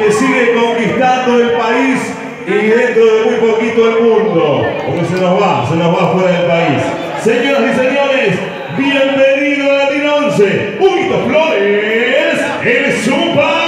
que sigue conquistando el país y dentro de muy poquito el mundo, porque se nos va, se nos va fuera del país. Señoras y señores, bienvenido a Latino 11, Huguito Flores, el Super.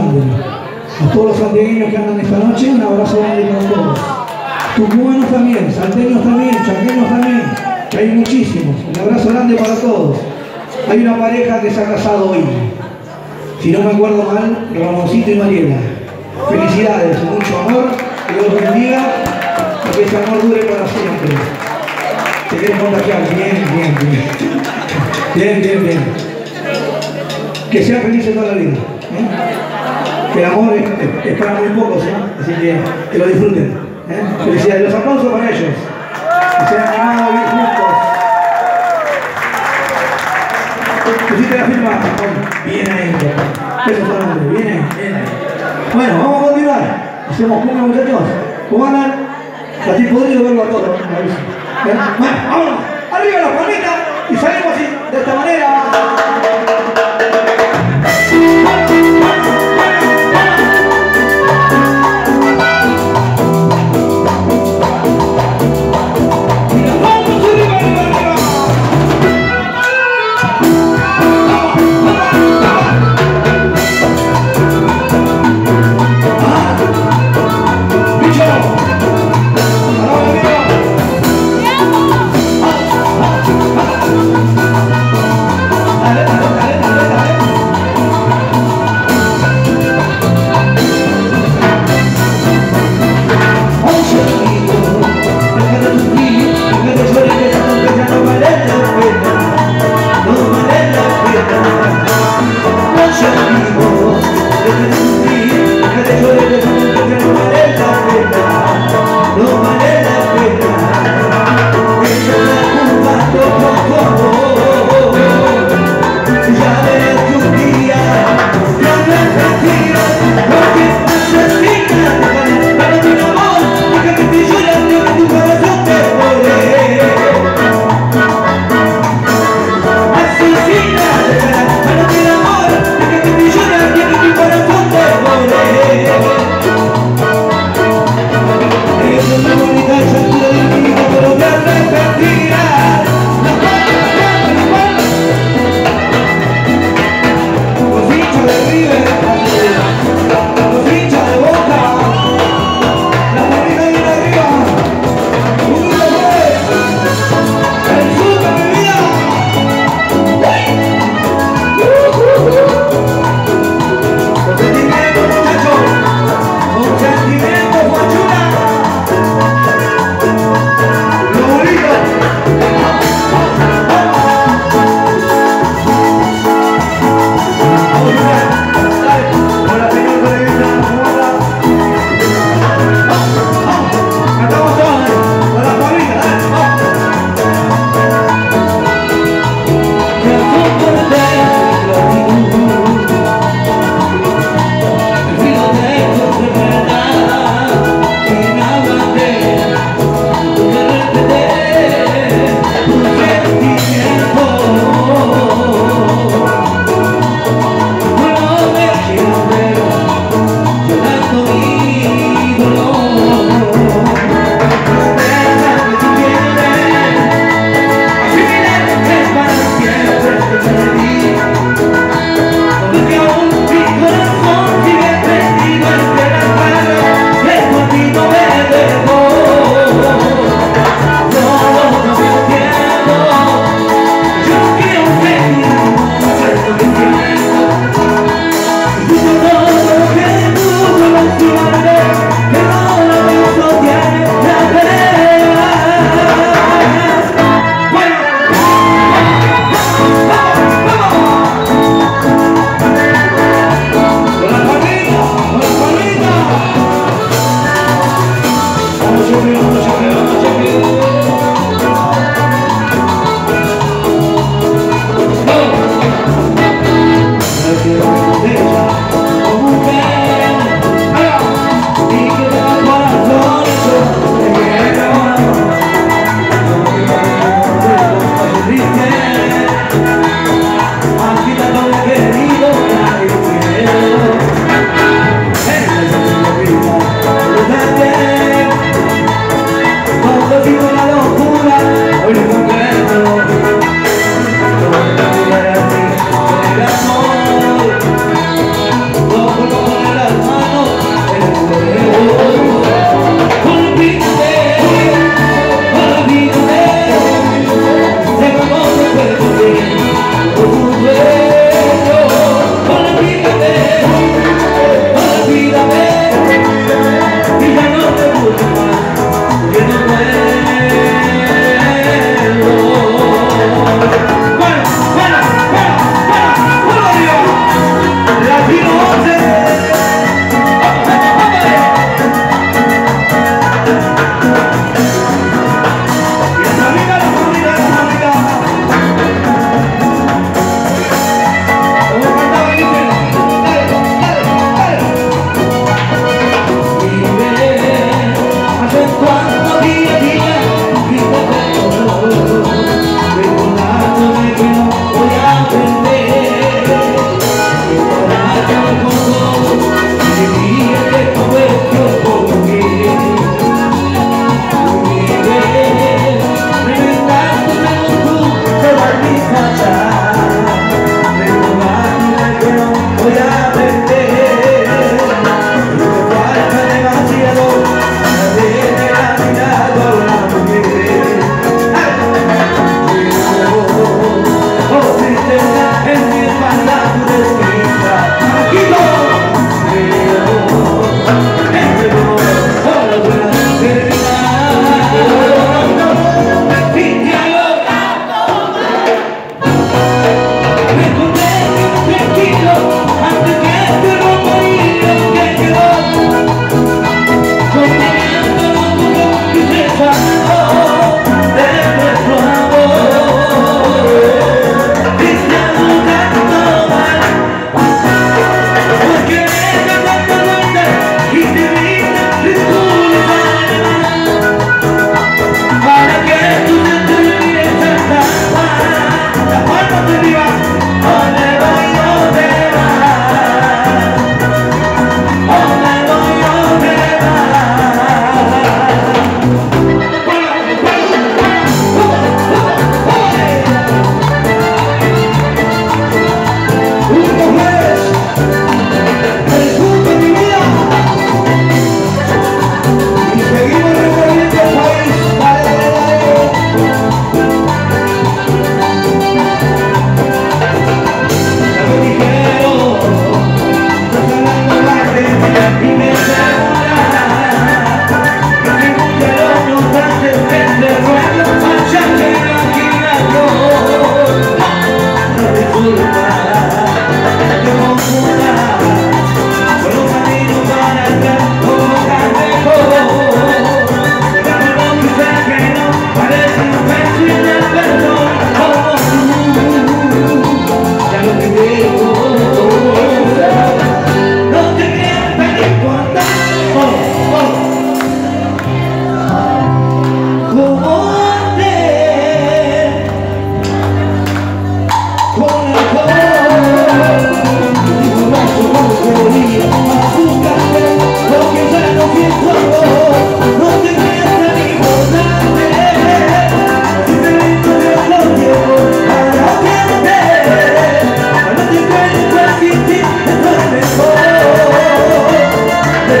A todos los santiagueños que andan esta noche, un abrazo grande para todos. Tucumanos también, salteños también, chaqueños también, que hay muchísimos. Un abrazo grande para todos. Hay una pareja que se ha casado hoy. Si no me acuerdo mal, Ramoncito y Mariela. Felicidades, mucho amor, que Dios bendiga y que ese amor dure para siempre. Se quieren contagiar, bien, bien, bien. Bien, bien, bien. Que sean felices toda la vida. ¿eh? Que el amor es, para muy pocos, ¿eh? así que que lo disfruten. ¿eh? Felicidades. Los aplausos para ellos. Que se han ganado bien juntos. Pusiste la firma. Bien ahí. Eso solamente. Bien ahí. Bueno, vamos a continuar. Hacemos cumbia, muchachos. ¿Cómo andan? Así podrido verlo a todos. ¿Eh? Bueno, vámonos. Arriba las palmitas y salimos así, de esta manera.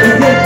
Yeah.